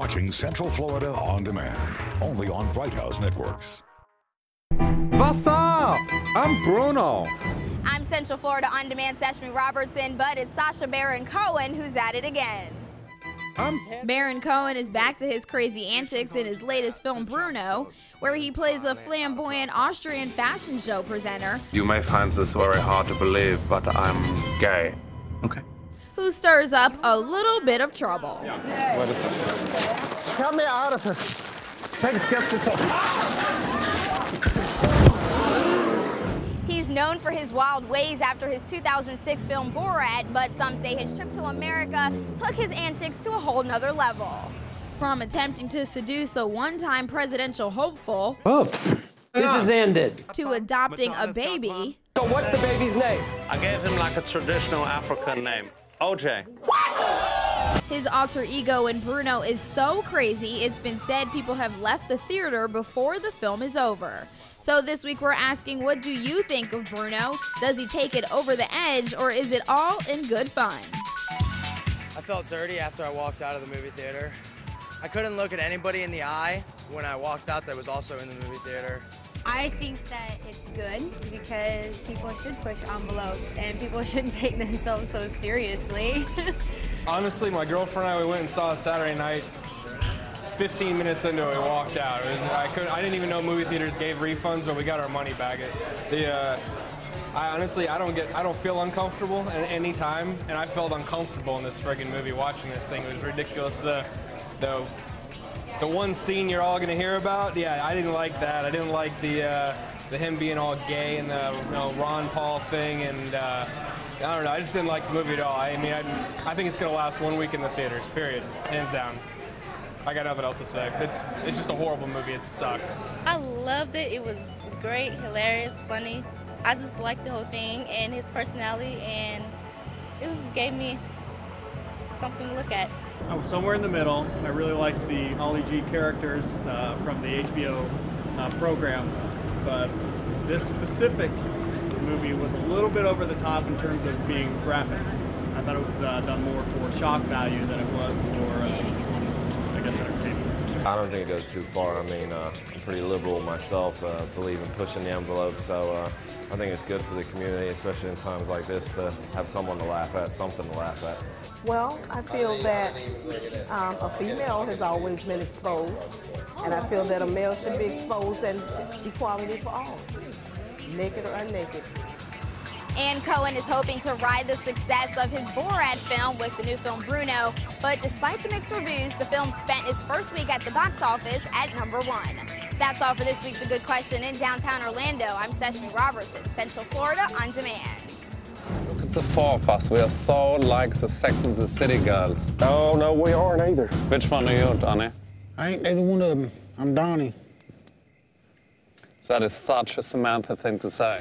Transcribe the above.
watching Central Florida on demand, only on Bright House Networks. What's up? I'm Bruno. I'm Central Florida on demand Seshmi Robertson, but it's Sacha Baron Cohen who's at it again. I'm Baron Cohen is back to his crazy antics in his latest film Bruno, where he plays a flamboyant Austrian fashion show presenter You may find this very hard to believe, but I'm gay. Okay. Who stirs up a little bit of trouble. Wait a. Help me out of this. Take get this He's known for his wild ways after his 2006 film Borat, but some say his trip to America took his antics to a whole nother level. From attempting to seduce a one-time presidential hopeful Oops. This is ended. to adopting a baby, So what's the baby's name? I gave him like a traditional African name. OJ. his alter ego in Bruno is so crazy it's been said people have left the theater before the film is over. So this week we're asking what do you think of Bruno? Does he take it over the edge or is it all in good fun? I felt dirty after I walked out of the movie theater. I couldn't look at anybody in the eye when I walked out that was also in the movie theater. I think that it's good because people should push envelopes and people shouldn't take themselves so seriously. Honestly, my girlfriend and I we went and saw it Saturday night. 15 minutes into it, we walked out. Was, I couldn't. I didn't even know movie theaters gave refunds, but we got our money back. The, uh, I honestly, I don't get, I don't feel uncomfortable at any time, and I felt uncomfortable in this friggin' movie watching this thing. It was ridiculous. The, the, the one scene you're all gonna hear about, yeah, I didn't like that. I didn't like the, uh, the him being all gay and the you know, Ron Paul thing, and uh, I don't know. I just didn't like the movie at all. I mean, I, I think it's gonna last one week in the theaters. Period, hands down. I got nothing else to say. It's, it's just a horrible movie. It sucks. I loved it. It was great, hilarious, funny. I just liked the whole thing and his personality, and it just gave me something to look at. I was somewhere in the middle. I really liked the Ali G characters uh, from the HBO uh, program, but this specific movie was a little bit over the top in terms of being graphic. I thought it was uh, done more for shock value than it was for, uh, I guess, entertainment. I don't think it goes too far. I mean, uh, I'm pretty liberal myself, uh, believe in pushing the envelope, so uh, I think it's good for the community, especially in times like this, to have someone to laugh at, something to laugh at. Well, I feel that um, a female has always been exposed, and I feel that a male should be exposed and equality for all, naked or unnaked. And Cohen is hoping to ride the success of his Borat film with the new film Bruno. But despite the mixed reviews, the film spent its first week at the box office at number one. That's all for this week's The Good Question in downtown Orlando. I'm Seshmi Robertson, Central Florida on demand. Look at the four of us. We are so like the Sex and the City girls. Oh, no, we aren't either. Which one are you, Donnie? I ain't neither one of them. I'm Donnie. That is such a Samantha thing to say.